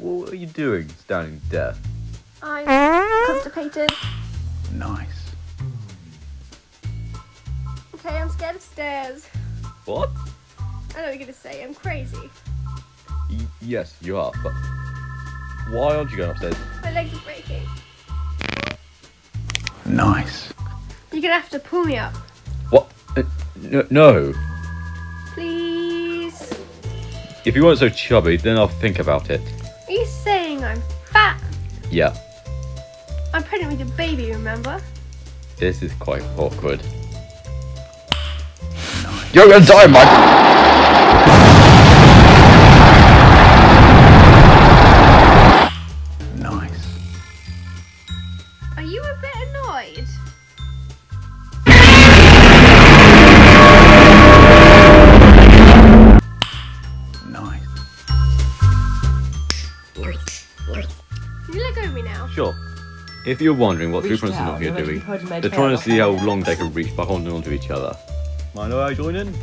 What are you doing standing there? I'm constipated. Nice. Okay, I'm scared of stairs. What? I know what you're gonna say. I'm crazy. Y- yes, you are, but why aren't you going upstairs? My legs are breaking. Nice. You're gonna have to pull me up, What? Uh, no, no. please. If you weren't so chubby, then I'll think about it. Are you saying I'm fat? Yeah, I'm pregnant with your baby, remember? this is quite awkward. You're gonna die, Mike! Nice. Are you a bit annoyed? Can you let go of me now? Sure. If you're wondering what two Reached princes out, are here you're doing, ready to put they're my trying to see how long they can reach by holding onto each other. Mind if I join in?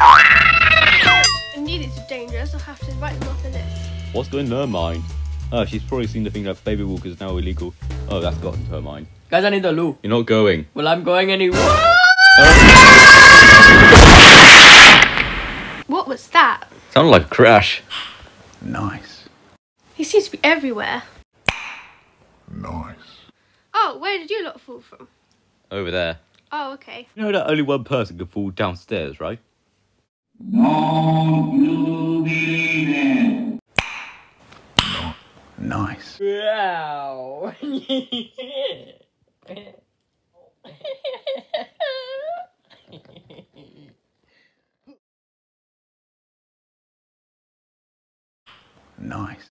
I knew this was dangerous. I'll have to write them off the list. What's going in her mind? Oh, she's probably seen the thing that baby walk is now illegal. Oh, that's got into her mind. Guys, I need the loo. You're not going. Well, I'm going anyway. What was that? Sounded like a crash. Nice. He seems to be everywhere. Nice. Oh, where did you lot fall from? Over there. Oh, okay. You know that only one person can fall downstairs, right? Nice. Wow. Nice.